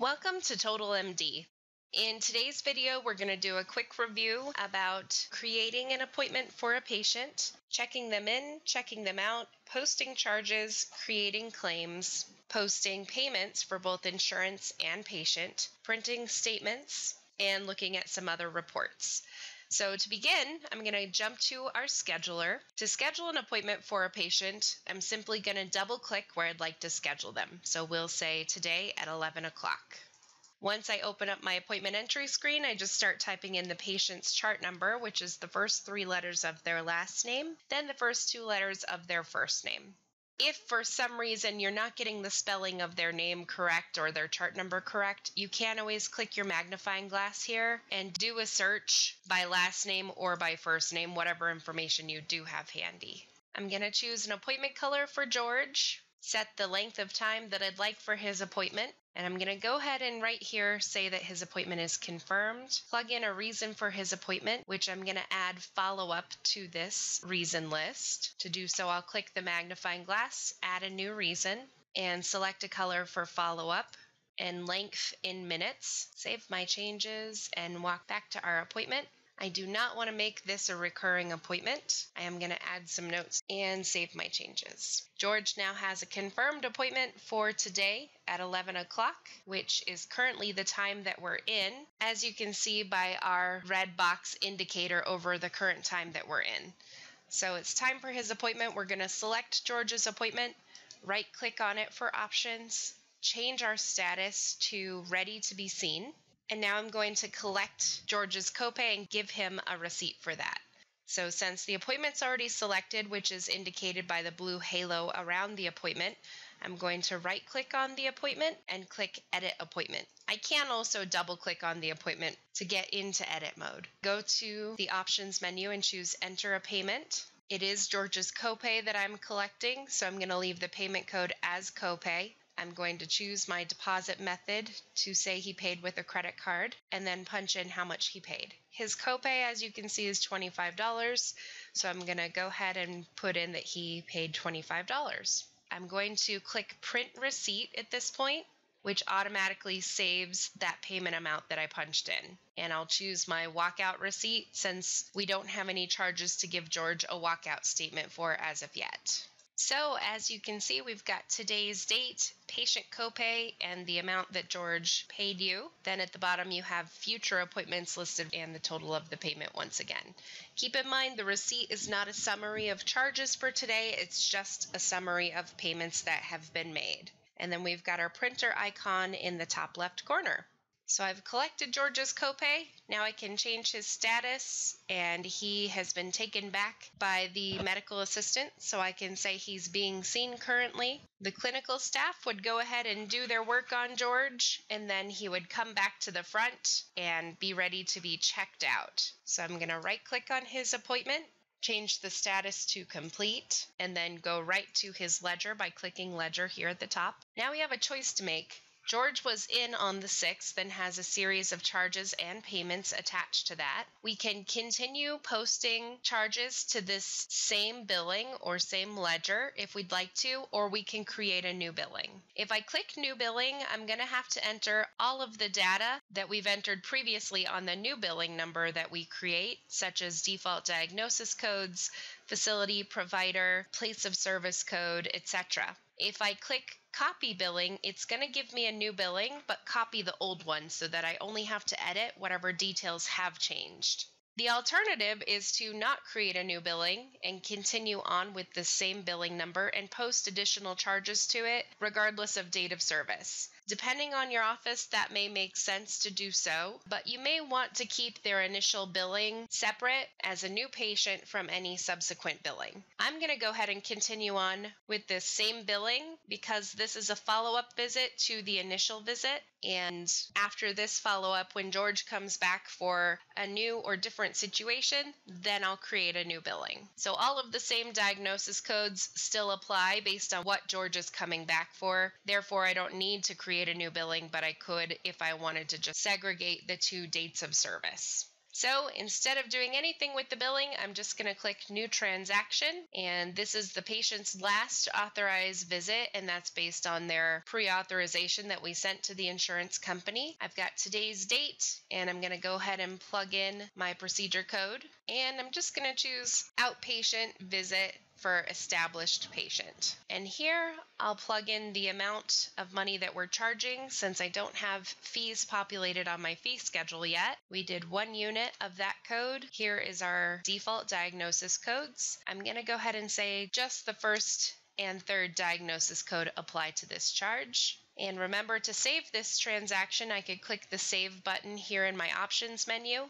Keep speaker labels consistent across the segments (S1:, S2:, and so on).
S1: Welcome to Total MD. In today's video, we're going to do a quick review about creating an appointment for a patient, checking them in, checking them out, posting charges, creating claims, posting payments for both insurance and patient, printing statements, and looking at some other reports. So, to begin, I'm going to jump to our scheduler. To schedule an appointment for a patient, I'm simply going to double click where I'd like to schedule them. So, we'll say today at 11 o'clock. Once I open up my appointment entry screen, I just start typing in the patient's chart number, which is the first three letters of their last name, then the first two letters of their first name. If for some reason you're not getting the spelling of their name correct or their chart number correct, you can always click your magnifying glass here and do a search by last name or by first name, whatever information you do have handy. I'm going to choose an appointment color for George set the length of time that I'd like for his appointment. And I'm going to go ahead and right here say that his appointment is confirmed. Plug in a reason for his appointment, which I'm going to add follow up to this reason list. To do so, I'll click the magnifying glass, add a new reason, and select a color for follow up and length in minutes. Save my changes and walk back to our appointment. I do not want to make this a recurring appointment. I am going to add some notes and save my changes. George now has a confirmed appointment for today at 11 o'clock, which is currently the time that we're in, as you can see by our red box indicator over the current time that we're in. So it's time for his appointment. We're going to select George's appointment, right click on it for options, change our status to ready to be seen. And now I'm going to collect George's copay and give him a receipt for that. So since the appointment's already selected, which is indicated by the blue halo around the appointment, I'm going to right click on the appointment and click edit appointment. I can also double click on the appointment to get into edit mode. Go to the options menu and choose enter a payment. It is George's copay that I'm collecting, so I'm going to leave the payment code as copay. I'm going to choose my deposit method to say he paid with a credit card and then punch in how much he paid. His copay, as you can see, is $25. So I'm going to go ahead and put in that he paid $25. I'm going to click print receipt at this point, which automatically saves that payment amount that I punched in. And I'll choose my walkout receipt since we don't have any charges to give George a walkout statement for as of yet. So, as you can see, we've got today's date, patient copay, and the amount that George paid you. Then at the bottom, you have future appointments listed and the total of the payment once again. Keep in mind, the receipt is not a summary of charges for today, it's just a summary of payments that have been made. And then we've got our printer icon in the top left corner. So I've collected George's copay. Now I can change his status, and he has been taken back by the medical assistant. So I can say he's being seen currently. The clinical staff would go ahead and do their work on George, and then he would come back to the front and be ready to be checked out. So I'm going to right click on his appointment change the status to complete, and then go right to his ledger by clicking ledger here at the top. Now we have a choice to make. George was in on the 6th and has a series of charges and payments attached to that. We can continue posting charges to this same billing or same ledger if we'd like to, or we can create a new billing. If I click new billing, I'm going to have to enter all of the data that we've entered previously on the new billing number that we create, such as default diagnosis codes, facility provider, place of service code, etc. If I click copy billing, it's going to give me a new billing, but copy the old one so that I only have to edit whatever details have changed. The alternative is to not create a new billing and continue on with the same billing number and post additional charges to it, regardless of date of service. Depending on your office, that may make sense to do so, but you may want to keep their initial billing separate as a new patient from any subsequent billing. I'm going to go ahead and continue on with this same billing because this is a follow up visit to the initial visit. And after this follow up, when George comes back for a new or different situation, then I'll create a new billing. So all of the same diagnosis codes still apply based on what George is coming back for. Therefore, I don't need to create a new billing, but I could if I wanted to just segregate the two dates of service. So instead of doing anything with the billing, I'm just going to click New Transaction. And this is the patient's last authorized visit, and that's based on their pre authorization that we sent to the insurance company. I've got today's date, and I'm going to go ahead and plug in my procedure code. And I'm just going to choose outpatient visit for established patient. And here I'll plug in the amount of money that we're charging since I don't have fees populated on my fee schedule yet. We did one unit of that code. Here is our default diagnosis codes. I'm going to go ahead and say just the first and third diagnosis code apply to this charge. And remember to save this transaction, I could click the Save button here in my Options menu,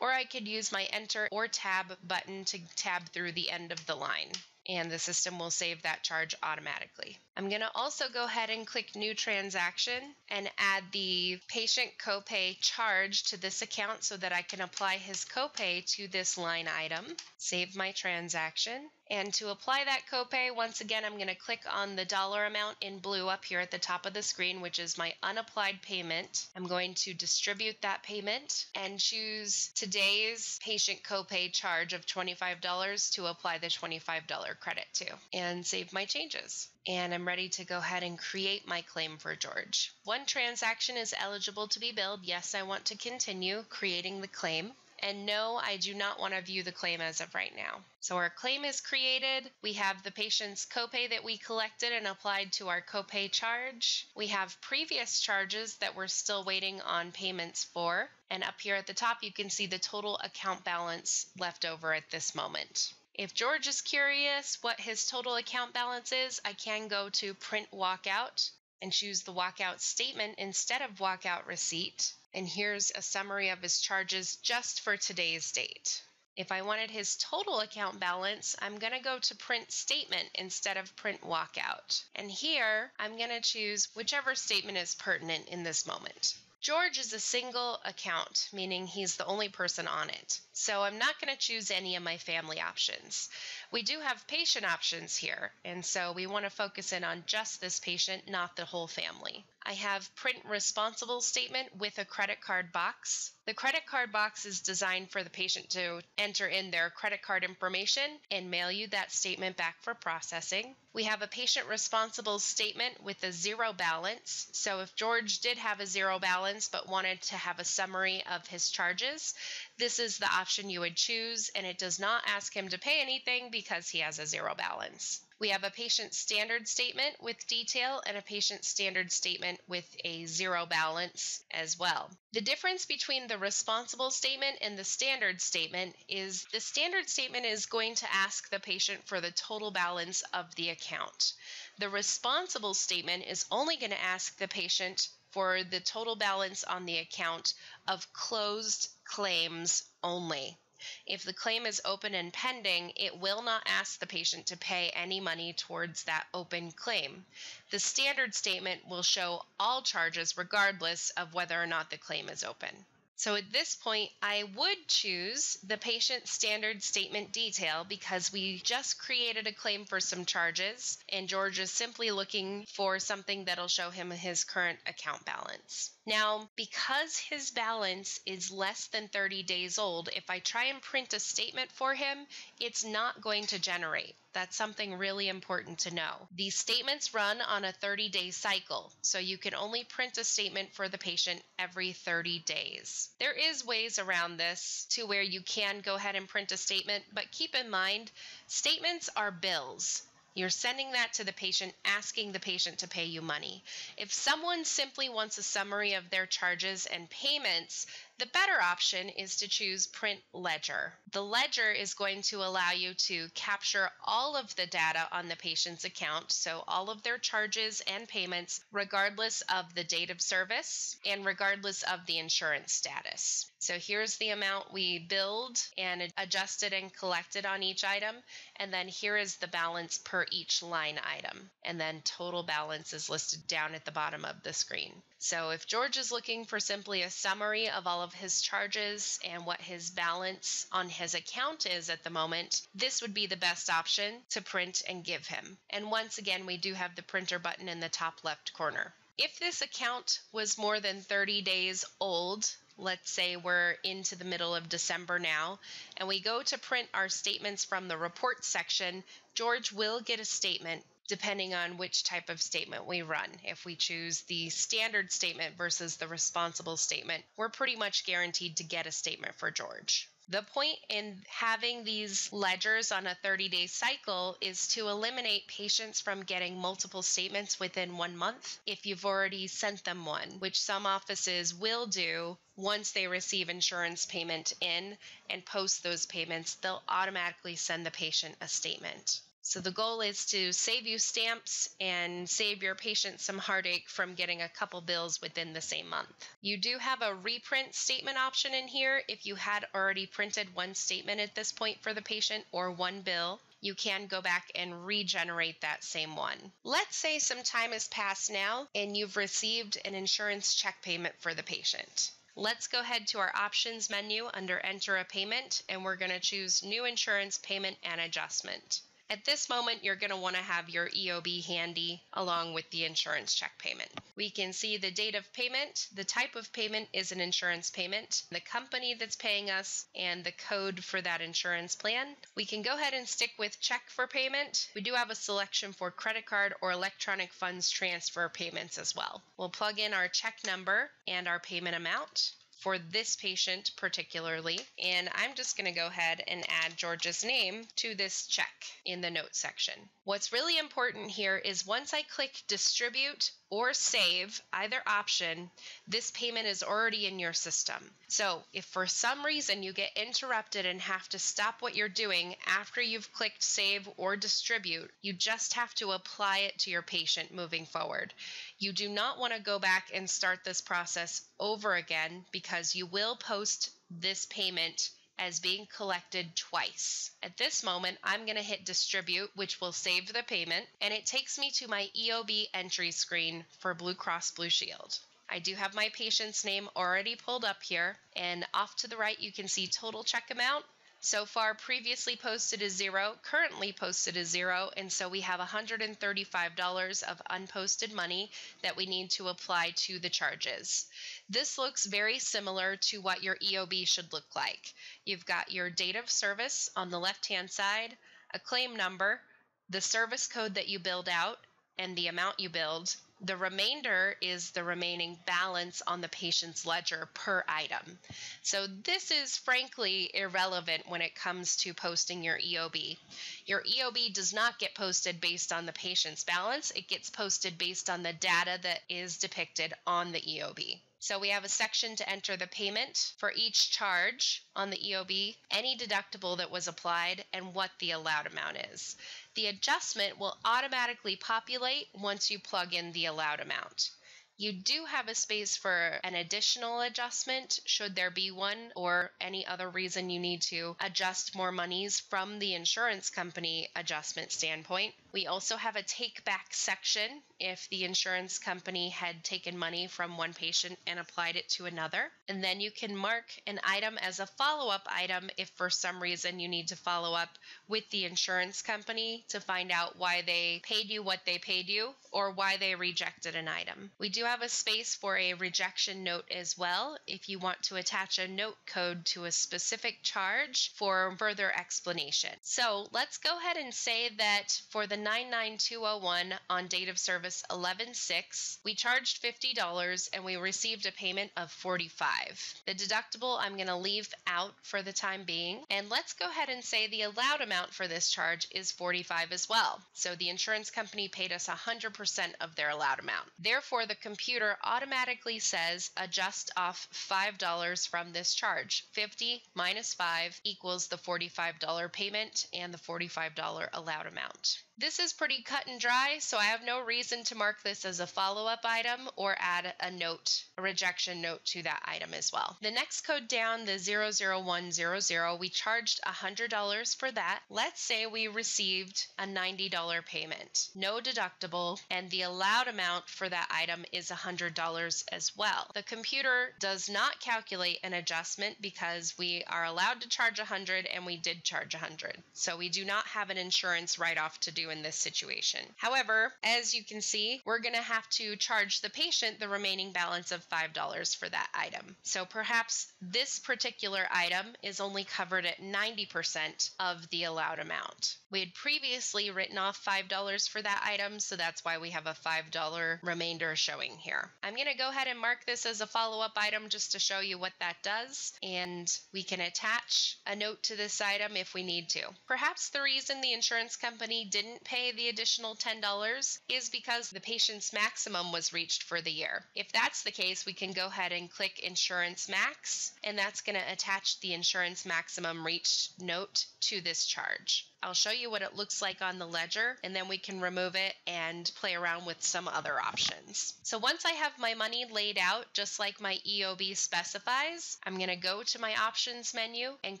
S1: or I could use my Enter or Tab button to tab through the end of the line and the system will save that charge automatically. I'm going to also go ahead and click New Transaction and add the patient copay charge to this account so that I can apply his copay to this line item. Save my transaction. And to apply that copay, once again, I'm going to click on the dollar amount in blue up here at the top of the screen, which is my unapplied payment. I'm going to distribute that payment and choose today's patient copay charge of $25 to apply the $25 credit to and save my changes and I'm ready to go ahead and create my claim for George. One transaction is eligible to be billed. Yes, I want to continue creating the claim. And no, I do not want to view the claim as of right now. So our claim is created. We have the patient's copay that we collected and applied to our copay charge. We have previous charges that we're still waiting on payments for. And up here at the top, you can see the total account balance left over at this moment. If George is curious what his total account balance is, I can go to print walkout and choose the walkout statement instead of walkout receipt. And here's a summary of his charges just for today's date. If I wanted his total account balance, I'm going to go to print statement instead of print walkout. And here I'm going to choose whichever statement is pertinent in this moment. George is a single account, meaning he's the only person on it. So I'm not going to choose any of my family options. We do have patient options here, and so we want to focus in on just this patient, not the whole family. I have print responsible statement with a credit card box. The credit card box is designed for the patient to enter in their credit card information and mail you that statement back for processing. We have a patient responsible statement with a zero balance. So if George did have a zero balance but wanted to have a summary of his charges, this is the option you would choose, and it does not ask him to pay anything because he has a zero balance. We have a patient standard statement with detail and a patient standard statement with a zero balance as well. The difference between the responsible statement and the standard statement is the standard statement is going to ask the patient for the total balance of the account. The responsible statement is only going to ask the patient for the total balance on the account of closed claims only. If the claim is open and pending, it will not ask the patient to pay any money towards that open claim. The standard statement will show all charges regardless of whether or not the claim is open. So at this point, I would choose the patient standard statement detail because we just created a claim for some charges and George is simply looking for something that'll show him his current account balance. Now, because his balance is less than 30 days old, if I try and print a statement for him, it's not going to generate. That's something really important to know. These statements run on a 30 day cycle, so you can only print a statement for the patient every 30 days. There is ways around this to where you can go ahead and print a statement, but keep in mind, statements are bills. You're sending that to the patient, asking the patient to pay you money. If someone simply wants a summary of their charges and payments, the better option is to choose Print Ledger. The ledger is going to allow you to capture all of the data on the patient's account, so all of their charges and payments, regardless of the date of service and regardless of the insurance status. So here's the amount we billed and adjusted and collected on each item, and then here is the balance per each line item. And then total balance is listed down at the bottom of the screen. So if George is looking for simply a summary of all of his charges and what his balance on his account is at the moment, this would be the best option to print and give him. And once again, we do have the printer button in the top left corner. If this account was more than 30 days old, let's say we're into the middle of December now, and we go to print our statements from the report section, George will get a statement depending on which type of statement we run. If we choose the standard statement versus the responsible statement, we're pretty much guaranteed to get a statement for George. The point in having these ledgers on a 30 day cycle is to eliminate patients from getting multiple statements within one month if you've already sent them one, which some offices will do once they receive insurance payment in and post those payments, they'll automatically send the patient a statement. So the goal is to save you stamps and save your patient some heartache from getting a couple bills within the same month. You do have a reprint statement option in here if you had already printed one statement at this point for the patient or one bill you can go back and regenerate that same one. Let's say some time has passed now and you've received an insurance check payment for the patient. Let's go ahead to our options menu under enter a payment and we're going to choose new insurance payment and adjustment. At this moment, you're going to want to have your EOB handy along with the insurance check payment. We can see the date of payment, the type of payment is an insurance payment, the company that's paying us, and the code for that insurance plan. We can go ahead and stick with check for payment. We do have a selection for credit card or electronic funds transfer payments as well. We'll plug in our check number and our payment amount for this patient particularly. And I'm just going to go ahead and add George's name to this check in the notes section. What's really important here is once I click distribute or save, either option, this payment is already in your system. So if for some reason you get interrupted and have to stop what you're doing after you've clicked save or distribute, you just have to apply it to your patient moving forward. You do not want to go back and start this process over again because you will post this payment as being collected twice. At this moment, I'm going to hit distribute, which will save the payment, and it takes me to my EOB entry screen for Blue Cross Blue Shield. I do have my patient's name already pulled up here, and off to the right, you can see total check amount so far, previously posted is zero, currently posted is zero, and so we have $135 of unposted money that we need to apply to the charges. This looks very similar to what your EOB should look like. You've got your date of service on the left hand side, a claim number, the service code that you billed out, and the amount you billed, the remainder is the remaining balance on the patient's ledger per item. So this is frankly irrelevant when it comes to posting your EOB. Your EOB does not get posted based on the patient's balance, it gets posted based on the data that is depicted on the EOB. So we have a section to enter the payment for each charge on the EOB, any deductible that was applied, and what the allowed amount is. The adjustment will automatically populate once you plug in the allowed amount. You do have a space for an additional adjustment should there be one or any other reason you need to adjust more monies from the insurance company adjustment standpoint. We also have a take back section if the insurance company had taken money from one patient and applied it to another. And then you can mark an item as a follow up item if for some reason you need to follow up with the insurance company to find out why they paid you what they paid you or why they rejected an item. We do have a space for a rejection note as well if you want to attach a note code to a specific charge for further explanation. So let's go ahead and say that for the 99201 on date of service 116, we charged $50 and we received a payment of 45. The deductible I'm going to leave out for the time being. And let's go ahead and say the allowed amount for this charge is 45 as well. So the insurance company paid us 100% of their allowed amount. Therefore, the computer automatically says adjust off $5 from this charge. 50 minus 5 equals the $45 payment and the $45 allowed amount. This is pretty cut and dry, so I have no reason to mark this as a follow-up item or add a note, a rejection note to that item as well. The next code down, the 00100, we charged $100 for that. Let's say we received a $90 payment, no deductible, and the allowed amount for that item is $100 as well. The computer does not calculate an adjustment because we are allowed to charge 100 and we did charge 100. So we do not have an insurance write-off to do in this situation. However, as you can see, we're going to have to charge the patient the remaining balance of $5 for that item. So perhaps this particular item is only covered at 90% of the allowed amount. We had previously written off $5 for that item, so that's why we have a $5 remainder showing here. I'm going to go ahead and mark this as a follow-up item just to show you what that does, and we can attach a note to this item if we need to. Perhaps the reason the insurance company didn't pay the additional $10 is because the patient's maximum was reached for the year. If that's the case, we can go ahead and click Insurance Max, and that's going to attach the insurance maximum reached note to this charge. I'll show you what it looks like on the ledger and then we can remove it and play around with some other options. So once I have my money laid out just like my EOB specifies, I'm going to go to my options menu and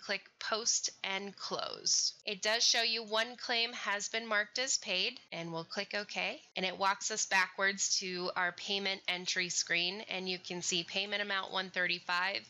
S1: click post and close. It does show you one claim has been marked as paid and we'll click OK and it walks us backwards to our payment entry screen and you can see payment amount 135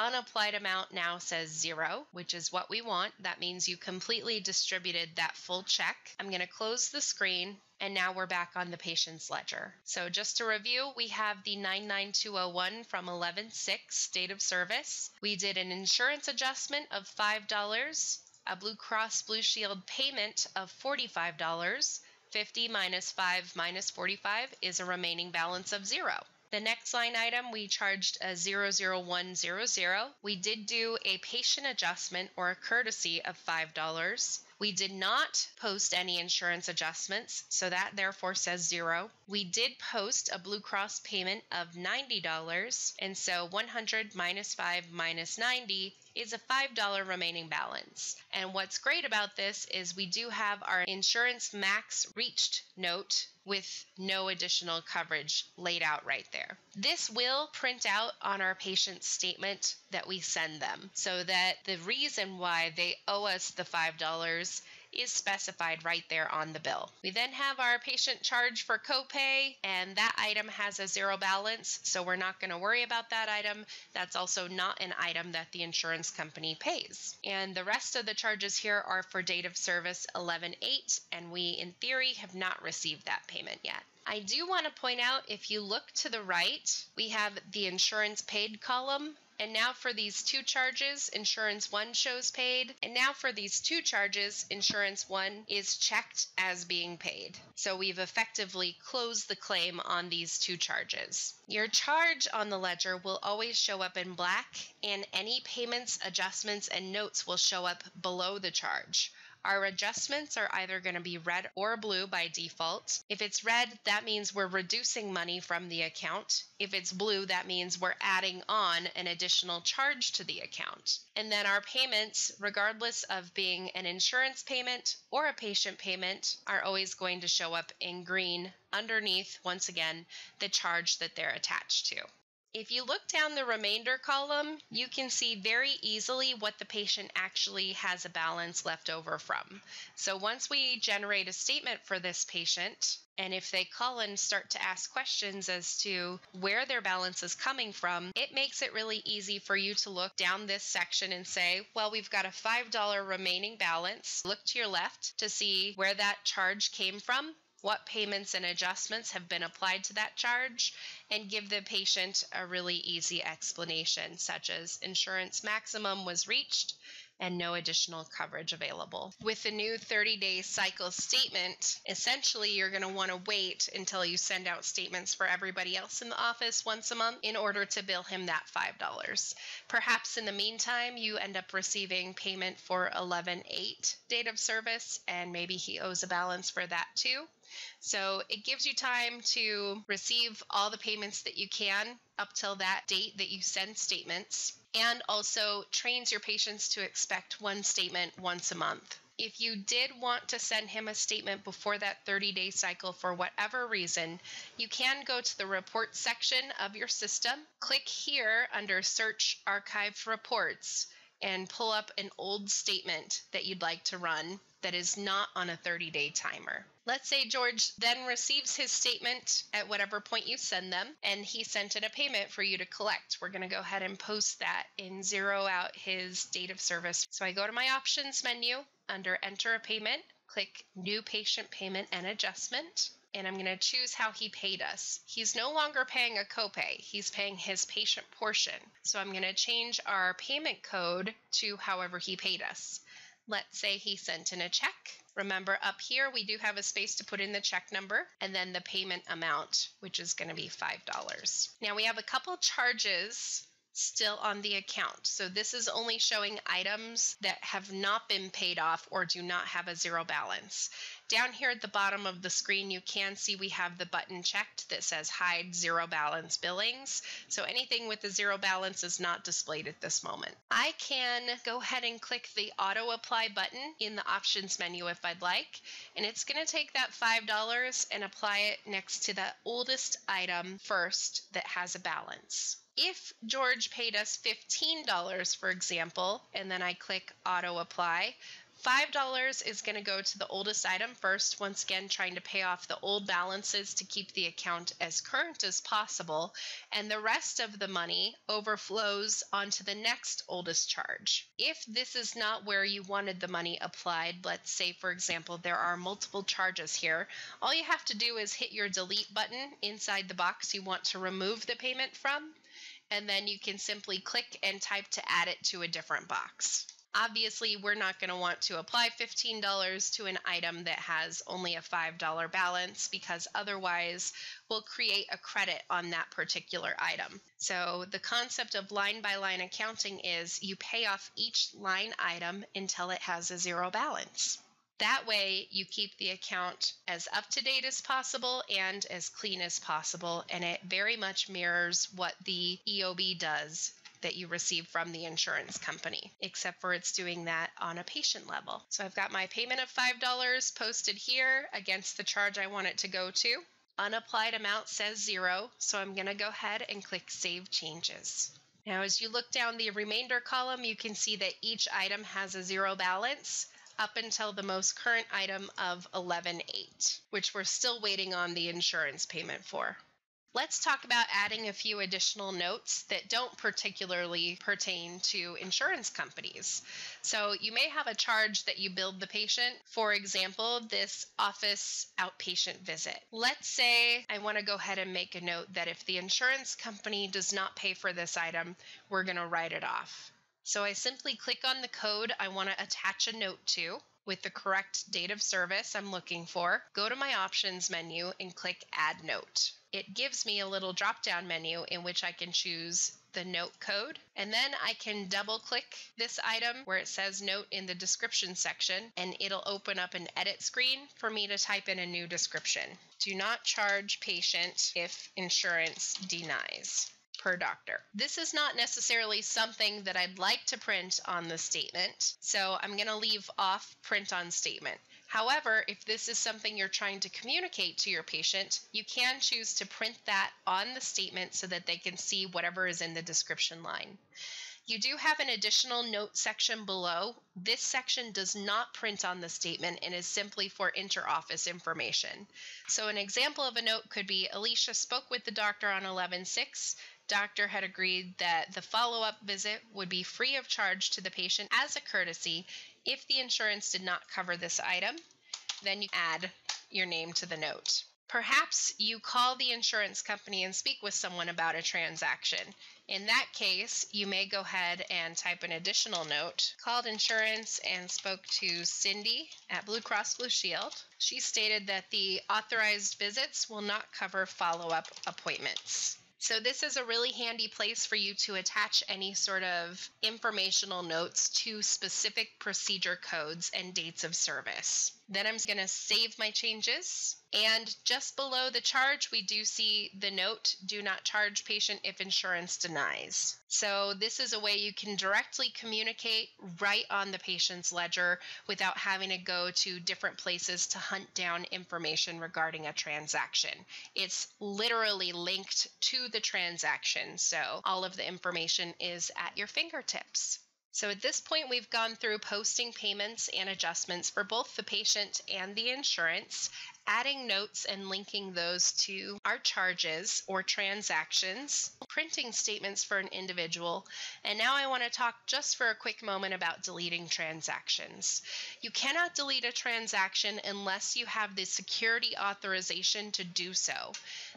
S1: unapplied amount now says zero, which is what we want. That means you completely distributed that full check. I'm going to close the screen and now we're back on the patient's ledger. So just to review, we have the 99201 from 11-6 date of service. We did an insurance adjustment of $5, a Blue Cross Blue Shield payment of $45, 50 minus 5 minus 45 is a remaining balance of zero. The next line item, we charged a 00100. We did do a patient adjustment or a courtesy of $5. We did not post any insurance adjustments, so that therefore says zero. We did post a Blue Cross payment of $90, and so 100 minus 5 minus 90 is a $5 remaining balance. And what's great about this is we do have our insurance max reached note with no additional coverage laid out right there. This will print out on our patient statement that we send them so that the reason why they owe us the $5 is specified right there on the bill. We then have our patient charge for copay, and that item has a zero balance, so we're not going to worry about that item. That's also not an item that the insurance company pays. And the rest of the charges here are for date of service 11-8, and we, in theory, have not received that payment yet. I do want to point out if you look to the right, we have the insurance paid column and now for these two charges, insurance one shows paid. And now for these two charges, insurance one is checked as being paid. So we've effectively closed the claim on these two charges. Your charge on the ledger will always show up in black, and any payments, adjustments, and notes will show up below the charge. Our adjustments are either going to be red or blue by default. If it's red, that means we're reducing money from the account. If it's blue, that means we're adding on an additional charge to the account. And then our payments, regardless of being an insurance payment or a patient payment, are always going to show up in green underneath, once again, the charge that they're attached to. If you look down the remainder column, you can see very easily what the patient actually has a balance left over from. So once we generate a statement for this patient, and if they call and start to ask questions as to where their balance is coming from, it makes it really easy for you to look down this section and say, well, we've got a $5 remaining balance. Look to your left to see where that charge came from what payments and adjustments have been applied to that charge, and give the patient a really easy explanation, such as insurance maximum was reached and no additional coverage available. With the new 30 day cycle statement, essentially you're going to want to wait until you send out statements for everybody else in the office once a month in order to bill him that $5. Perhaps in the meantime, you end up receiving payment for 11 8 date of service, and maybe he owes a balance for that too. So it gives you time to receive all the payments that you can up till that date that you send statements, and also trains your patients to expect one statement once a month. If you did want to send him a statement before that 30 day cycle for whatever reason, you can go to the report section of your system, click here under Search Archived Reports, and pull up an old statement that you'd like to run that is not on a 30 day timer. Let's say George then receives his statement at whatever point you send them, and he sent in a payment for you to collect. We're going to go ahead and post that and zero out his date of service. So I go to my options menu under enter a payment, click New Patient Payment and Adjustment, and I'm going to choose how he paid us. He's no longer paying a copay, he's paying his patient portion. So I'm going to change our payment code to however he paid us. Let's say he sent in a check. Remember, up here we do have a space to put in the check number and then the payment amount, which is going to be $5. Now we have a couple charges still on the account. So this is only showing items that have not been paid off or do not have a zero balance. Down here at the bottom of the screen, you can see we have the button checked that says hide zero balance billings. So anything with a zero balance is not displayed at this moment. I can go ahead and click the auto apply button in the options menu if I'd like. And it's going to take that $5 and apply it next to the oldest item first that has a balance if George paid us $15, for example, and then I click auto apply, $5 is going to go to the oldest item first, once again, trying to pay off the old balances to keep the account as current as possible. And the rest of the money overflows onto the next oldest charge. If this is not where you wanted the money applied, let's say, for example, there are multiple charges here, all you have to do is hit your delete button inside the box you want to remove the payment from and then you can simply click and type to add it to a different box. Obviously, we're not going to want to apply $15 to an item that has only a $5 balance because otherwise we'll create a credit on that particular item. So, the concept of line by line accounting is you pay off each line item until it has a zero balance. That way, you keep the account as up to date as possible and as clean as possible, and it very much mirrors what the EOB does that you receive from the insurance company, except for it's doing that on a patient level. So I've got my payment of $5 posted here against the charge I want it to go to. Unapplied amount says zero, so I'm going to go ahead and click Save Changes. Now, as you look down the remainder column, you can see that each item has a zero balance up until the most current item of 11.8, which we're still waiting on the insurance payment for. Let's talk about adding a few additional notes that don't particularly pertain to insurance companies. So, you may have a charge that you billed the patient, for example, this office outpatient visit. Let's say I want to go ahead and make a note that if the insurance company does not pay for this item, we're going to write it off. So I simply click on the code I want to attach a note to with the correct date of service I'm looking for, go to my options menu and click add note. It gives me a little drop down menu in which I can choose the note code and then I can double click this item where it says note in the description section and it'll open up an edit screen for me to type in a new description. Do not charge patient if insurance denies per doctor. This is not necessarily something that I'd like to print on the statement, so I'm going to leave off print on statement. However, if this is something you're trying to communicate to your patient, you can choose to print that on the statement so that they can see whatever is in the description line. You do have an additional note section below. This section does not print on the statement and is simply for interoffice information. So, an example of a note could be Alicia spoke with the doctor on 11 6 doctor had agreed that the follow up visit would be free of charge to the patient as a courtesy if the insurance did not cover this item. Then you add your name to the note. Perhaps you call the insurance company and speak with someone about a transaction. In that case, you may go ahead and type an additional note. Called insurance and spoke to Cindy at Blue Cross Blue Shield. She stated that the authorized visits will not cover follow up appointments. So this is a really handy place for you to attach any sort of informational notes to specific procedure codes and dates of service. Then I'm going to save my changes. And just below the charge, we do see the note do not charge patient if insurance denies. So, this is a way you can directly communicate right on the patient's ledger without having to go to different places to hunt down information regarding a transaction. It's literally linked to the transaction, so all of the information is at your fingertips. So at this point, we've gone through posting payments and adjustments for both the patient and the insurance. adding notes and linking those to our charges or transactions, printing statements for an individual, and now I want to talk just for a quick moment about deleting transactions. You cannot delete a transaction unless you have the security authorization to do so.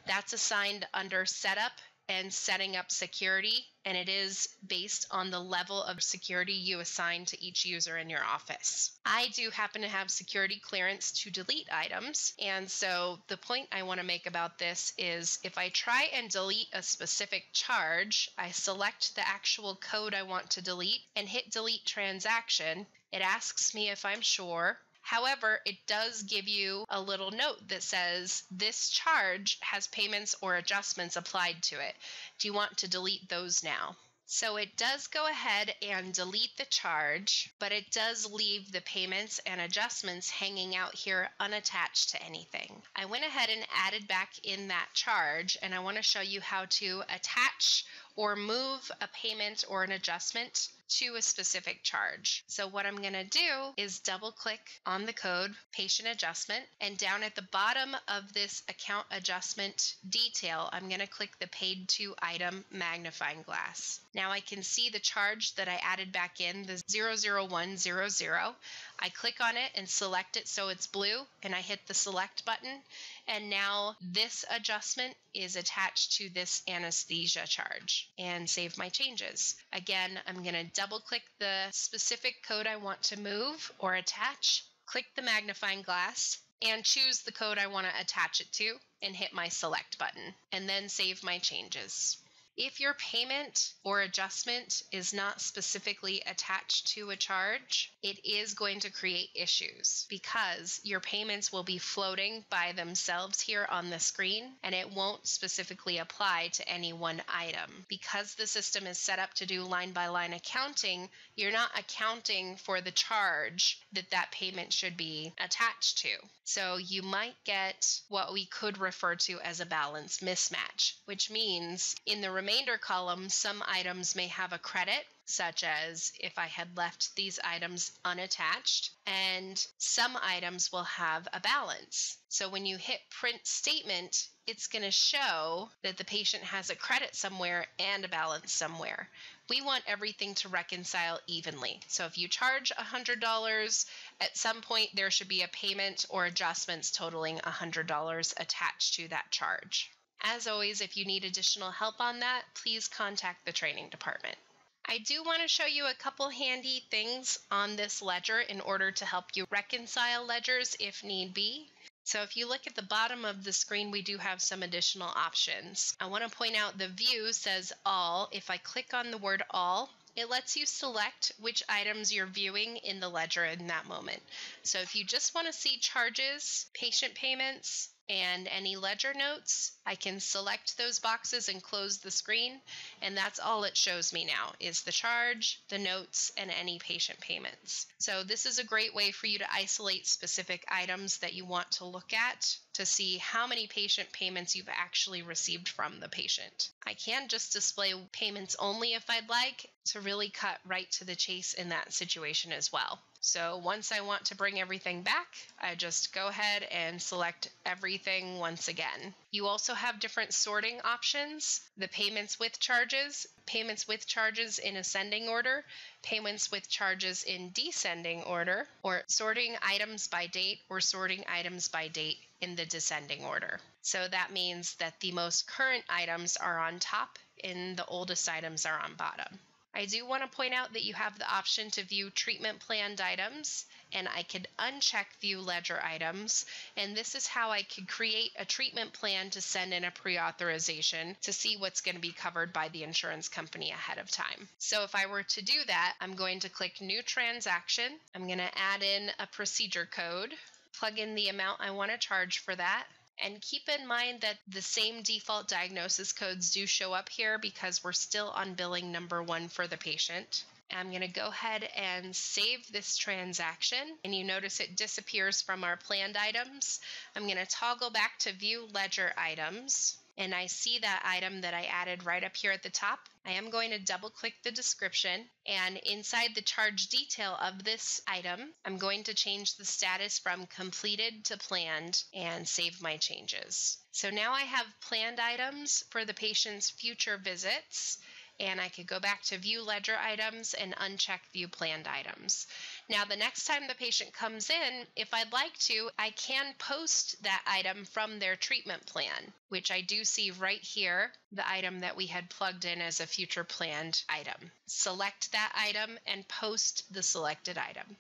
S1: That's assigned under Setup and setting up security, and it is based on the level of security you assign to each user in your office. I do happen to have security clearance to delete items, and so the point I want to make about this is if I try and delete a specific charge, I select the actual code I want to delete and hit delete transaction. It asks me if I'm sure. However, it does give you a little note that says this charge has payments or adjustments applied to it. Do you want to delete those now? So it does go ahead and delete the charge, but it does leave the payments and adjustments hanging out here unattached to anything. I went ahead and added back in that charge, and I want to show you how to attach or move a payment or an adjustment to a specific charge. So what I'm going to do is double click on the code patient adjustment and down at the bottom of this account adjustment detail, I'm going to click the paid to item magnifying glass. Now I can see the charge that I added back in, the 00100. I click on it and select it so it's blue and I hit the select button and now this adjustment is attached to this anesthesia charge and save my changes. Again, I'm going to double click the specific code I want to move or attach, click the magnifying glass, and choose the code I want to attach it to and hit my select button and then save my changes. If your payment or adjustment is not specifically attached to a charge, it is going to create issues because your payments will be floating by themselves here on the screen and it won't specifically apply to any one item. Because the system is set up to do line by line accounting, you're not accounting for the charge that that payment should be attached to. So you might get what we could refer to as a balance mismatch, which means in the remainder column, some items may have a credit, such as if I had left these items unattached, and some items will have a balance. So when you hit print statement, it's going to show that the patient has a credit somewhere and a balance somewhere. We want everything to reconcile evenly. So if you charge $100, at some point there should be a payment or adjustments totaling $100 attached to that charge. As always, if you need additional help on that, please contact the training department. I do want to show you a couple handy things on this ledger in order to help you reconcile ledgers if need be. So if you look at the bottom of the screen, we do have some additional options. I want to point out the view says all. If I click on the word all, it lets you select which items you're viewing in the ledger in that moment. So if you just want to see charges, patient payments, and any ledger notes, I can select those boxes and close the screen, and that's all it shows me now is the charge, the notes, and any patient payments. So this is a great way for you to isolate specific items that you want to look at to see how many patient payments you've actually received from the patient. I can just display payments only if I'd like to really cut right to the chase in that situation as well. So once I want to bring everything back, I just go ahead and select everything once again. You also have different sorting options the payments with charges, payments with charges in ascending order, payments with charges in descending order, or sorting items by date or sorting items by date in the descending order. So that means that the most current items are on top and the oldest items are on bottom. I do want to point out that you have the option to view treatment planned items, and I could uncheck view ledger items. And this is how I could create a treatment plan to send in a pre authorization to see what's going to be covered by the insurance company ahead of time. So if I were to do that, I'm going to click New Transaction. I'm going to add in a procedure code, plug in the amount I want to charge for that. And keep in mind that the same default diagnosis codes do show up here because we're still on billing number one for the patient. I'm going to go ahead and save this transaction and you notice it disappears from our planned items. I'm going to toggle back to view ledger items and I see that item that I added right up here at the top, I am going to double click the description and inside the charge detail of this item, I'm going to change the status from completed to planned and save my changes. So now I have planned items for the patient's future visits and I could go back to view ledger items and uncheck view planned items. Now, the next time the patient comes in, if I'd like to, I can post that item from their treatment plan, which I do see right here, the item that we had plugged in as a future planned item. Select that item and post the selected item.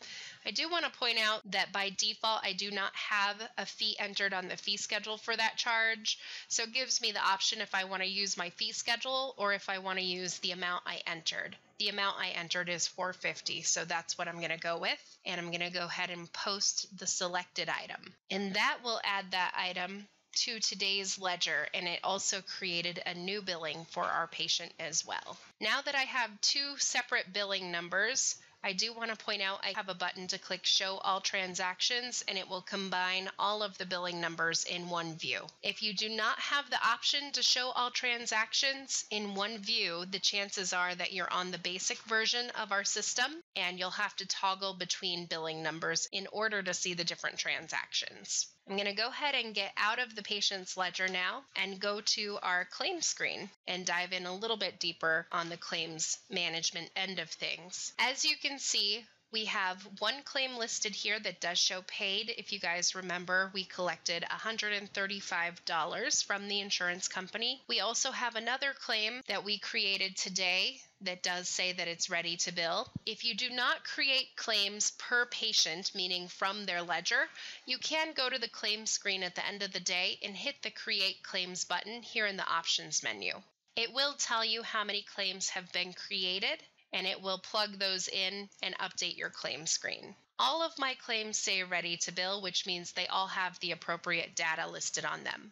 S1: I do want to point out that by default, I do not have a fee entered on the fee schedule for that charge. So it gives me the option if I want to use my fee schedule or if I want to use the amount I entered. The amount I entered is 450, so that's what I'm going to go with. And I'm going to go ahead and post the selected item. And that will add that item to today's ledger and it also created a new billing for our patient as well. Now that I have two separate billing numbers, I do want to point out I have a button to click Show All Transactions and it will combine all of the billing numbers in one view. If you do not have the option to show all transactions in one view, the chances are that you're on the basic version of our system and you'll have to toggle between billing numbers in order to see the different transactions. I'm going to go ahead and get out of the patient's ledger now and go to our claim screen and dive in a little bit deeper on the claims management end of things. As you can see, we have one claim listed here that does show paid. If you guys remember, we collected $135 from the insurance company. We also have another claim that we created today that does say that it's ready to bill. If you do not create claims per patient, meaning from their ledger, you can go to the claim screen at the end of the day and hit the Create Claims button here in the Options menu. It will tell you how many claims have been created and it will plug those in and update your claim screen. All of my claims say ready to bill, which means they all have the appropriate data listed on them.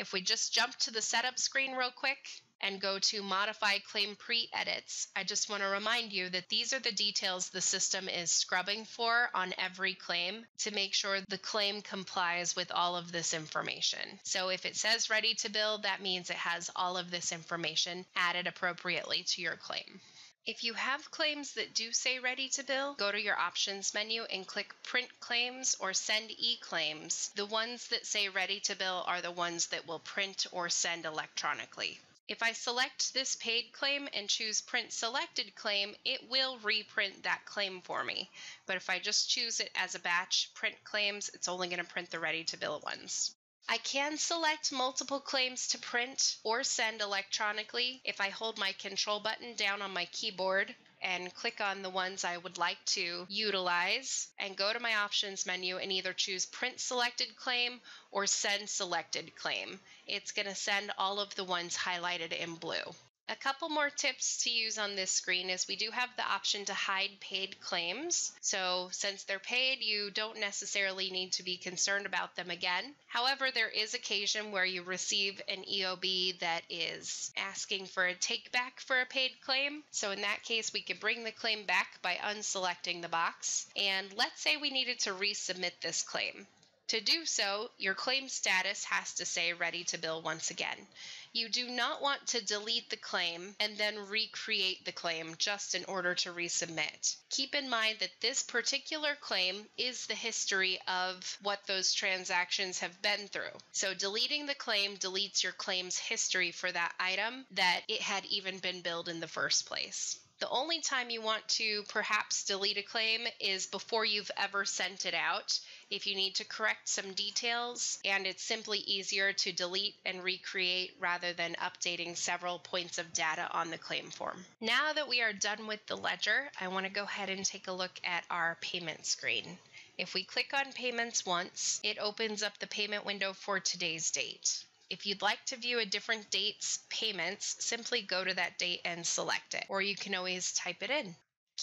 S1: If we just jump to the setup screen real quick and go to modify claim pre-edits, I just want to remind you that these are the details the system is scrubbing for on every claim to make sure the claim complies with all of this information. So if it says ready to bill, that means it has all of this information added appropriately to your claim. If you have claims that do say ready to bill, go to your options menu and click print claims or send e-claims. The ones that say ready to bill are the ones that will print or send electronically. If I select this paid claim and choose print selected claim, it will reprint that claim for me. But if I just choose it as a batch print claims, it's only going to print the ready to bill ones. I can select multiple claims to print or send electronically if I hold my control button down on my keyboard and click on the ones I would like to utilize and go to my options menu and either choose print selected claim or send selected claim. It's going to send all of the ones highlighted in blue. A couple more tips to use on this screen is we do have the option to hide paid claims. So since they're paid, you don't necessarily need to be concerned about them again. However, there is occasion where you receive an EOB that is asking for a take back for a paid claim. So in that case, we could bring the claim back by unselecting the box. And let's say we needed to resubmit this claim. To do so, your claim status has to say ready to bill once again. You do not want to delete the claim and then recreate the claim just in order to resubmit. Keep in mind that this particular claim is the history of what those transactions have been through. So deleting the claim deletes your claim's history for that item that it had even been billed in the first place. The only time you want to perhaps delete a claim is before you've ever sent it out. If you need to correct some details, and it's simply easier to delete and recreate rather than updating several points of data on the claim form. Now that we are done with the ledger, I want to go ahead and take a look at our payment screen. If we click on payments once, it opens up the payment window for today's date. If you'd like to view a different date's payments, simply go to that date and select it, or you can always type it in.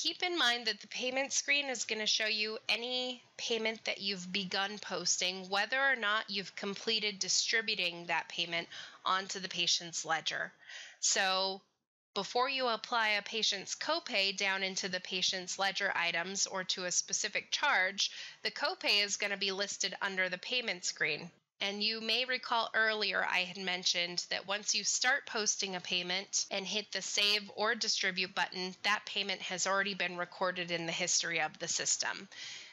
S1: Keep in mind that the payment screen is going to show you any payment that you've begun posting, whether or not you've completed distributing that payment onto the patient's ledger. So before you apply a patient's copay down into the patient's ledger items or to a specific charge, the copay is going to be listed under the payment screen. And you may recall earlier I had mentioned that once you start posting a payment and hit the save or distribute button, that payment has already been recorded in the history of the system.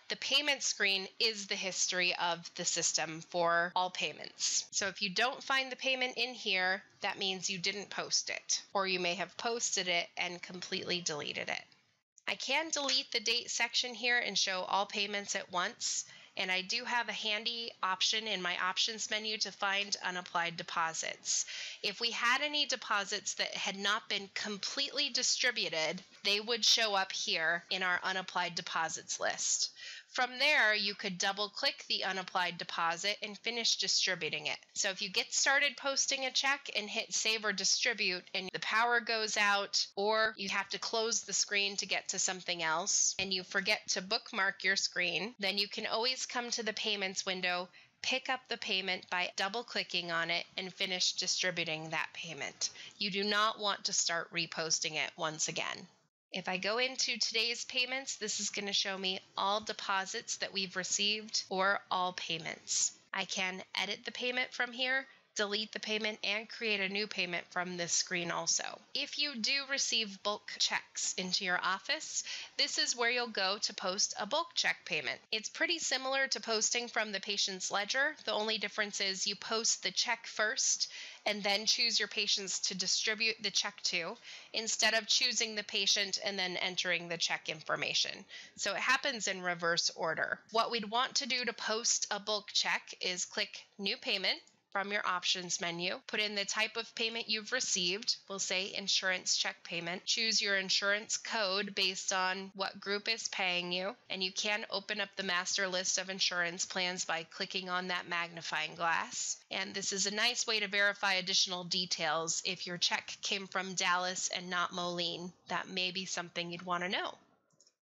S1: The payment screen is the history of the system for all payments. So if you don't find the payment in here, that means you didn't post it, or you may have posted it and completely deleted it. I can delete the date section here and show all payments at once. And I do have a handy option in my options menu to find unapplied deposits. If we had any deposits that had not been completely distributed, they would show up here in our unapplied deposits list. From there, you could double click the unapplied deposit and finish distributing it. So if you get started posting a check and hit save or distribute and the power goes out or you have to close the screen to get to something else and you forget to bookmark your screen, then you can always come to the payments window pick up the payment by double clicking on it and finish distributing that payment. You do not want to start reposting it once again. If I go into today's payments, this is going to show me all deposits that we've received or all payments. I can edit the payment from here, delete the payment, and create a new payment from this screen also. If you do receive bulk checks into your office, this is where you'll go to post a bulk check payment. It's pretty similar to posting from the patient's ledger. The only difference is you post the check first and then choose your patients to distribute the check to instead of choosing the patient and then entering the check information. So it happens in reverse order. What we'd want to do to post a bulk check is click New Payment from your options menu. Put in the type of payment you've received. We'll say insurance check payment. Choose your insurance code based on what group is paying you. And you can open up the master list of insurance plans by clicking on that magnifying glass. And this is a nice way to verify additional details if your check came from Dallas and not Moline. That may be something you'd want to know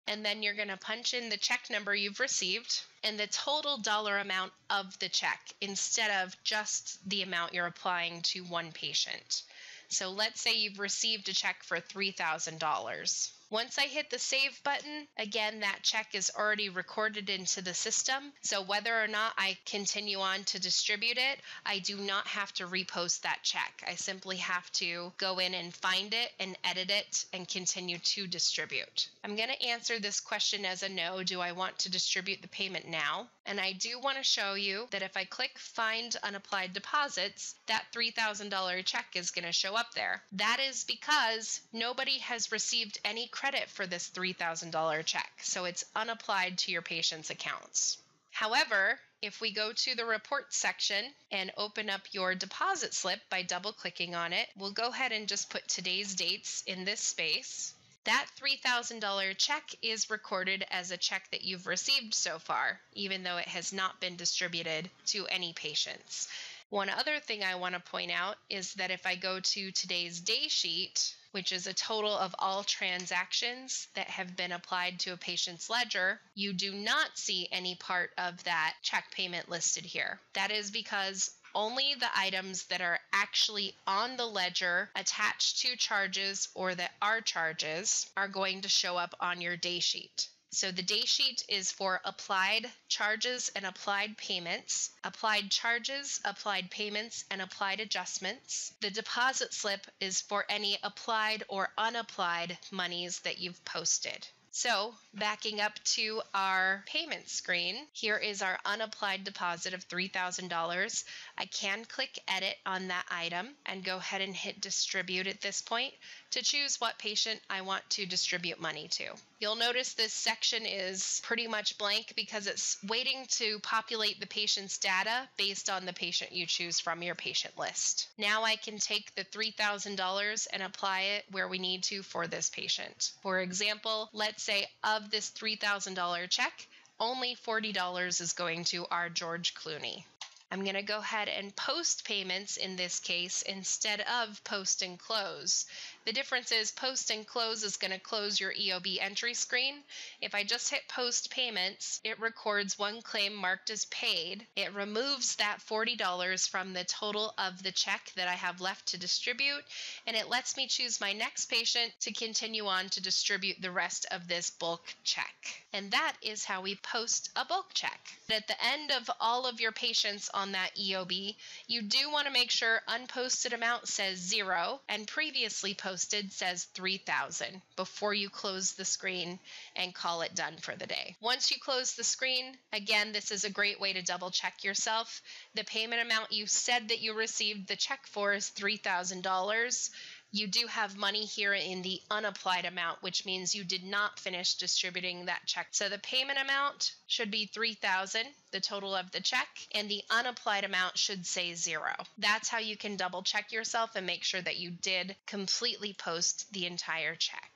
S1: and then you're going to punch in the check number you've received and the total dollar amount of the check instead of just the amount you're applying to one patient. So let's say you've received a check for $3,000. Once I hit the save button, again, that check is already recorded into the system. So whether or not I continue on to distribute it, I do not have to repost that check. I simply have to go in and find it and edit it and continue to distribute. I'm going to answer this question as a no. Do I want to distribute the payment now? And I do want to show you that if I click find unapplied deposits, that $3,000 check is going to show up there. That is because nobody has received any credit for this $3,000 check, so it's unapplied to your patient's accounts. However, if we go to the report section and open up your deposit slip by double clicking on it, we'll go ahead and just put today's dates in this space. That $3,000 check is recorded as a check that you've received so far, even though it has not been distributed to any patients. One other thing I want to point out is that if I go to today's day sheet, which is a total of all transactions that have been applied to a patient's ledger, you do not see any part of that check payment listed here. That is because only the items that are actually on the ledger attached to charges or that are charges are going to show up on your day sheet. So the day sheet is for applied charges and applied payments, applied charges, applied payments, and applied adjustments. The deposit slip is for any applied or unapplied monies that you've posted. So backing up to our payment screen, here is our unapplied deposit of $3,000. I can click edit on that item and go ahead and hit distribute at this point to choose what patient I want to distribute money to. You'll notice this section is pretty much blank because it's waiting to populate the patient's data based on the patient you choose from your patient list. Now I can take the $3,000 and apply it where we need to for this patient. For example, let's say of this $3,000 check, only $40 is going to our George Clooney. I'm going to go ahead and post payments in this case instead of post and close. The difference is post and close is going to close your EOB entry screen. If I just hit post payments, it records one claim marked as paid. It removes that $40 from the total of the check that I have left to distribute, and it lets me choose my next patient to continue on to distribute the rest of this bulk check. And that is how we post a bulk check. At the end of all of your patients on that EOB, you do want to make sure unposted amount says zero and previously posted says 3000 before you close the screen and call it done for the day. Once you close the screen, again, this is a great way to double check yourself. The payment amount you said that you received the check for is $3,000 you do have money here in the unapplied amount, which means you did not finish distributing that check. So the payment amount should be 3000, the total of the check, and the unapplied amount should say 0. That's how you can double check yourself and make sure that you did completely post the entire check.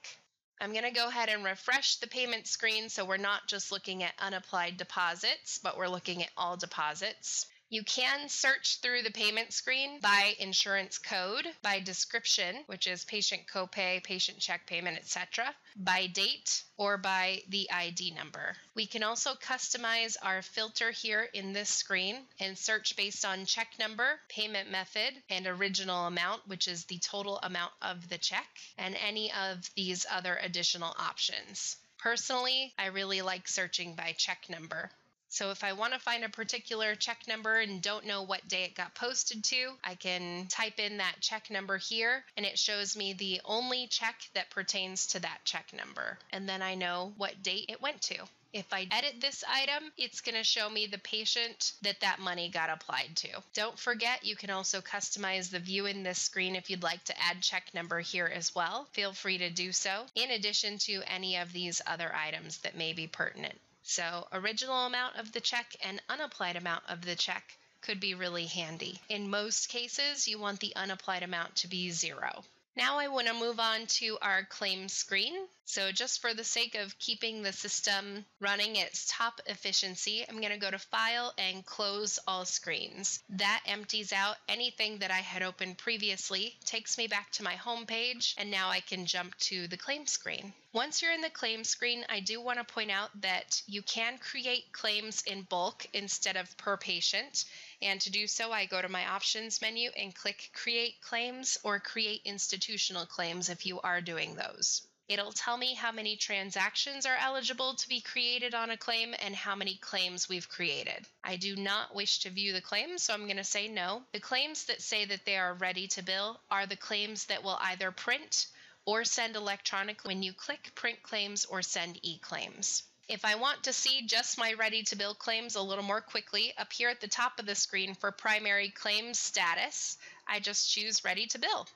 S1: I'm going to go ahead and refresh the payment screen so we're not just looking at unapplied deposits, but we're looking at all deposits. You can search through the payment screen by insurance code, by description, which is patient copay, patient check payment, etc., by date, or by the ID number. We can also customize our filter here in this screen and search based on check number, payment method, and original amount, which is the total amount of the check, and any of these other additional options. Personally, I really like searching by check number. So if I want to find a particular check number and don't know what day it got posted to, I can type in that check number here and it shows me the only check that pertains to that check number. And then I know what date it went to. If I edit this item, it's going to show me the patient that that money got applied to. Don't forget, you can also customize the view in this screen if you'd like to add check number here as well. Feel free to do so, in addition to any of these other items that may be pertinent. So original amount of the check and unapplied amount of the check could be really handy. In most cases, you want the unapplied amount to be zero. Now I want to move on to our claim screen. So just for the sake of keeping the system running its top efficiency, I'm going to go to File and Close All Screens. That empties out anything that I had opened previously, takes me back to my home page, and now I can jump to the claim screen. Once you're in the claim screen, I do want to point out that you can create claims in bulk instead of per patient. And to do so, I go to my options menu and click Create Claims or Create Institutional Claims if you are doing those. It'll tell me how many transactions are eligible to be created on a claim and how many claims we've created. I do not wish to view the claims, so I'm going to say no. The claims that say that they are ready to bill are the claims that will either print or send electronically when you click Print Claims or Send e-claims. If I want to see just my ready to bill claims a little more quickly, up here at the top of the screen for primary claims status, I just choose ready to bill.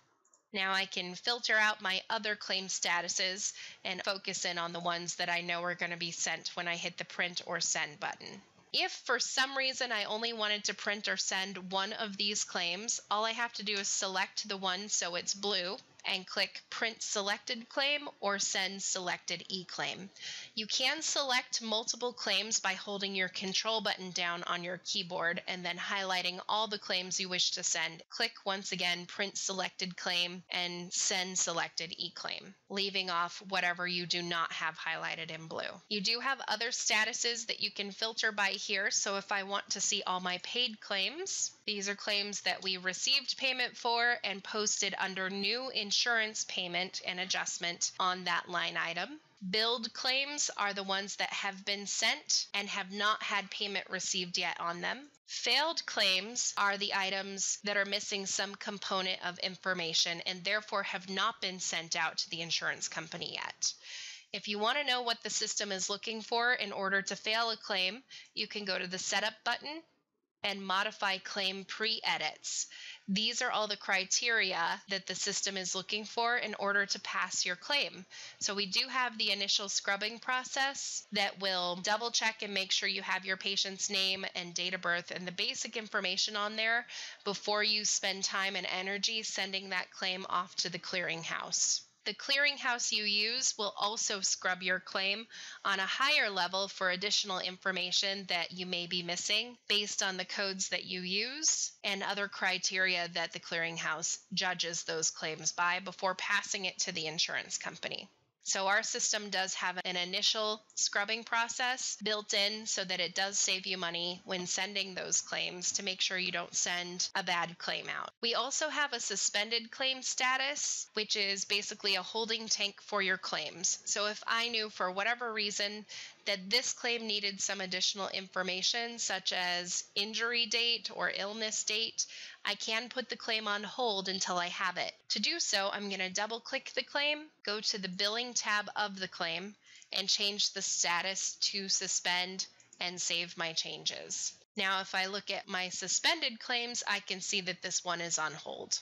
S1: Now I can filter out my other claim statuses and focus in on the ones that I know are going to be sent when I hit the print or send button. If for some reason I only wanted to print or send one of these claims, all I have to do is select the one so it's blue and click Print Selected Claim or Send Selected e-claim. You can select multiple claims by holding your Control button down on your keyboard and then highlighting all the claims you wish to send. Click once again Print Selected Claim and Send Selected e-claim, leaving off whatever you do not have highlighted in blue. You do have other statuses that you can filter by here, so if I want to see all my paid claims, these are claims that we received payment for and posted under new insurance payment and adjustment on that line item. Billed claims are the ones that have been sent and have not had payment received yet on them. Failed claims are the items that are missing some component of information and therefore have not been sent out to the insurance company yet. If you want to know what the system is looking for in order to fail a claim, you can go to the Setup button and modify claim pre edits. These are all the criteria that the system is looking for in order to pass your claim. So, we do have the initial scrubbing process that will double check and make sure you have your patient's name and date of birth and the basic information on there before you spend time and energy sending that claim off to the clearinghouse. The clearinghouse you use will also scrub your claim on a higher level for additional information that you may be missing based on the codes that you use and other criteria that the clearinghouse judges those claims by before passing it to the insurance company. So our system does have an initial scrubbing process built in so that it does save you money when sending those claims to make sure you don't send a bad claim out. We also have a suspended claim status, which is basically a holding tank for your claims. So if I knew for whatever reason that this claim needed some additional information, such as injury date or illness date, I can put the claim on hold until I have it. To do so, I'm going to double click the claim, go to the billing tab of the claim, and change the status to suspend and save my changes. Now, if I look at my suspended claims, I can see that this one is on hold.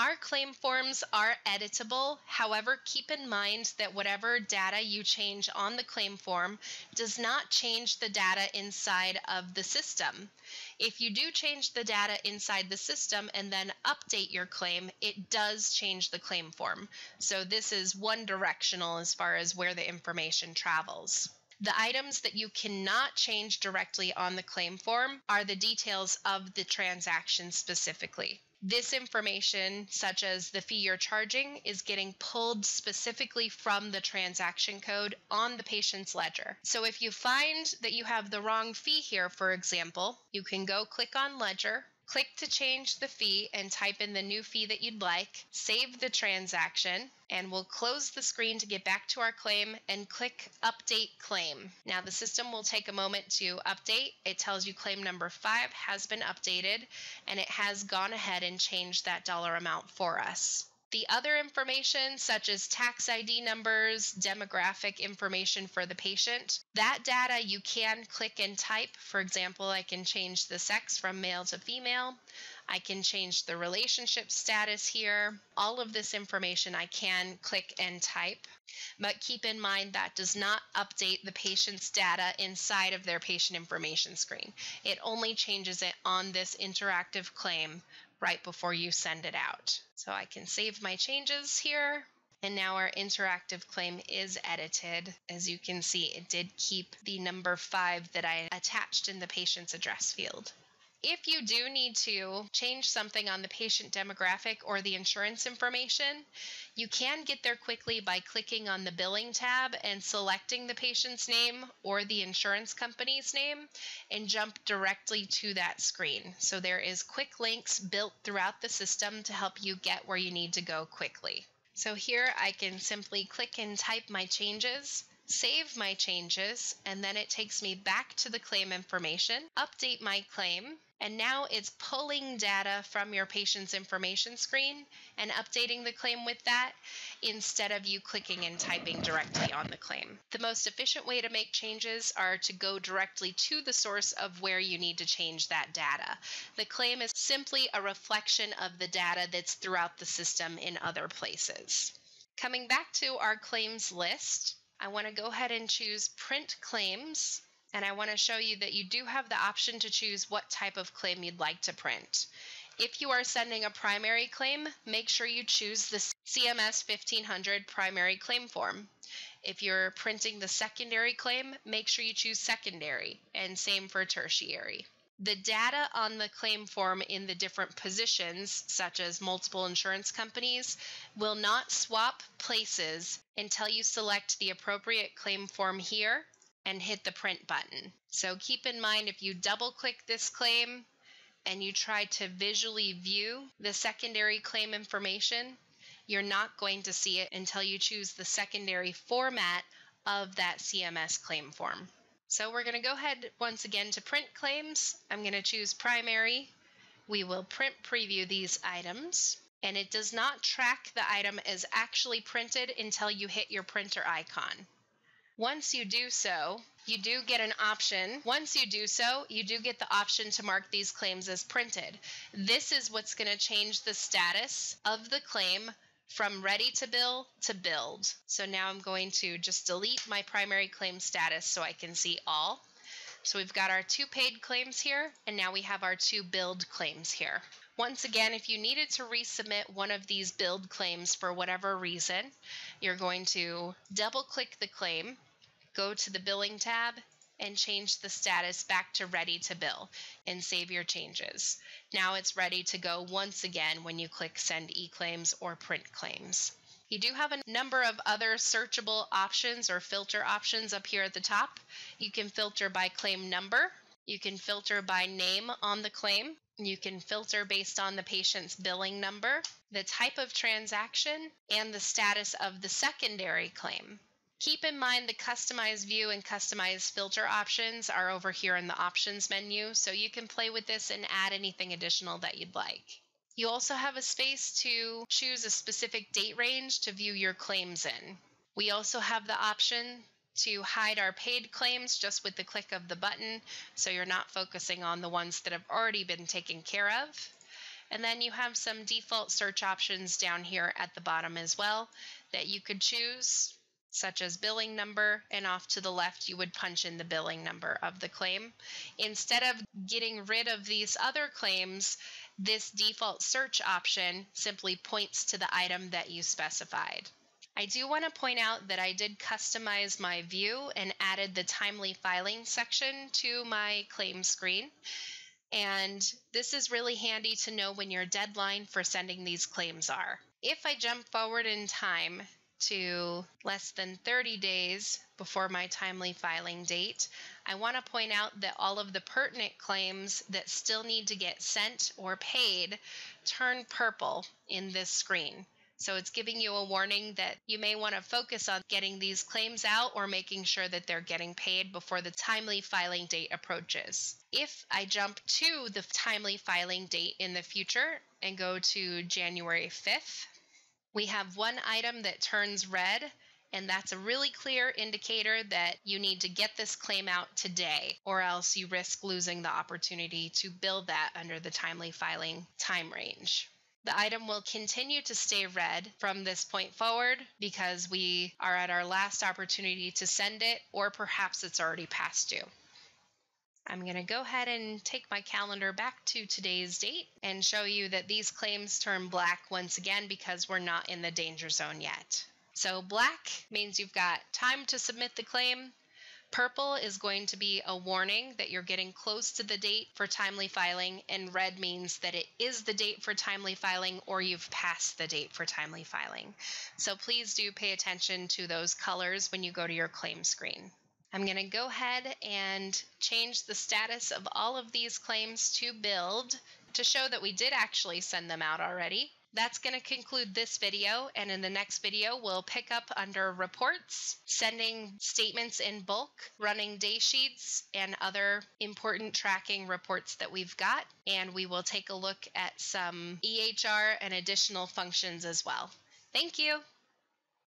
S1: Our claim forms are editable. However, keep in mind that whatever data you change on the claim form does not change the data inside of the system. If you do change the data inside the system and then update your claim, it does change the claim form. So this is one directional as far as where the information travels. The items that you cannot change directly on the claim form are the details of the transaction specifically. This information, such as the fee you're charging, is getting pulled specifically from the transaction code on the patient's ledger. So if you find that you have the wrong fee here, for example, you can go click on Ledger, click to change the fee and type in the new fee that you'd like, save the transaction, and we'll close the screen to get back to our claim and click Update Claim. Now the system will take a moment to update. It tells you claim number five has been updated and it has gone ahead and changed that dollar amount for us. The other information, such as tax ID numbers, demographic information for the patient, that data you can click and type. For example, I can change the sex from male to female. I can change the relationship status here. All of this information I can click and type. But keep in mind that does not update the patient's data inside of their patient information screen. It only changes it on this interactive claim right before you send it out. So I can save my changes here. And now our interactive claim is edited. As you can see, it did keep the number five that I attached in the patient's address field. If you do need to change something on the patient demographic or the insurance information, you can get there quickly by clicking on the billing tab and selecting the patient's name or the insurance company's name and jump directly to that screen. So there is quick links built throughout the system to help you get where you need to go quickly. So here I can simply click and type my changes save my changes, and then it takes me back to the claim information, update my claim, and now it's pulling data from your patient's information screen and updating the claim with that instead of you clicking and typing directly on the claim. The most efficient way to make changes are to go directly to the source of where you need to change that data. The claim is simply a reflection of the data that's throughout the system in other places. Coming back to our claims list, I want to go ahead and choose print claims and I want to show you that you do have the option to choose what type of claim you'd like to print. If you are sending a primary claim, make sure you choose the CMS 1500 primary claim form. If you're printing the secondary claim, make sure you choose secondary, and same for tertiary. The data on the claim form in the different positions, such as multiple insurance companies, will not swap places until you select the appropriate claim form here and hit the print button. So keep in mind if you double click this claim and you try to visually view the secondary claim information, you're not going to see it until you choose the secondary format of that CMS claim form. So we're going to go ahead once again to print claims. I'm going to choose primary. We will print preview these items and it does not track the item as actually printed until you hit your printer icon. Once you do so, you do get an option. Once you do so, you do get the option to mark these claims as printed. This is what's going to change the status of the claim from ready to bill to billed. So now I'm going to just delete my primary claim status so I can see all. So we've got our two paid claims here, and now we have our two billed claims here. Once again, if you needed to resubmit one of these billed claims for whatever reason, you're going to double click the claim, go to the billing tab, and change the status back to ready to bill and save your changes. Now it's ready to go once again when you click send eClaims or print claims. You do have a number of other searchable options or filter options up here at the top. You can filter by claim number. You can filter by name on the claim. You can filter based on the patient's billing number, the type of transaction, and the status of the secondary claim. Keep in mind the customize view and customize filter options are over here in the options menu, so you can play with this and add anything additional that you'd like. You also have a space to choose a specific date range to view your claims in. We also have the option to hide our paid claims just with the click of the button so you're not focusing on the ones that have already been taken care of. And then you have some default search options down here at the bottom as well that you could choose, such as billing number, and off to the left you would punch in the billing number of the claim. Instead of getting rid of these other claims, this default search option simply points to the item that you specified. I do want to point out that I did customize my view and added the timely filing section to my claim screen. And this is really handy to know when your deadline for sending these claims are. If I jump forward in time to less than 30 days before my timely filing date, I want to point out that all of the pertinent claims that still need to get sent or paid turn purple in this screen. So it's giving you a warning that you may want to focus on getting these claims out or making sure that they're getting paid before the timely filing date approaches. If I jump to the timely filing date in the future and go to January 5th, we have one item that turns red and that's a really clear indicator that you need to get this claim out today, or else you risk losing the opportunity to bill that under the timely filing time range. The item will continue to stay red from this point forward because we are at our last opportunity to send it, or perhaps it's already past due. I'm going to go ahead and take my calendar back to today's date and show you that these claims turn black once again because we're not in the danger zone yet. So black means you've got time to submit the claim, Purple is going to be a warning that you're getting close to the date for timely filing, and red means that it is the date for timely filing or you've passed the date for timely filing. So please do pay attention to those colors when you go to your claim screen. I'm going to go ahead and change the status of all of these claims to billed to show that we did actually send them out already. That's going to conclude this video, and in the next video, we'll pick up under reports, sending statements in bulk, running day sheets, and other important tracking reports that we've got, and we will take a look at some EHR and additional functions as well. Thank you.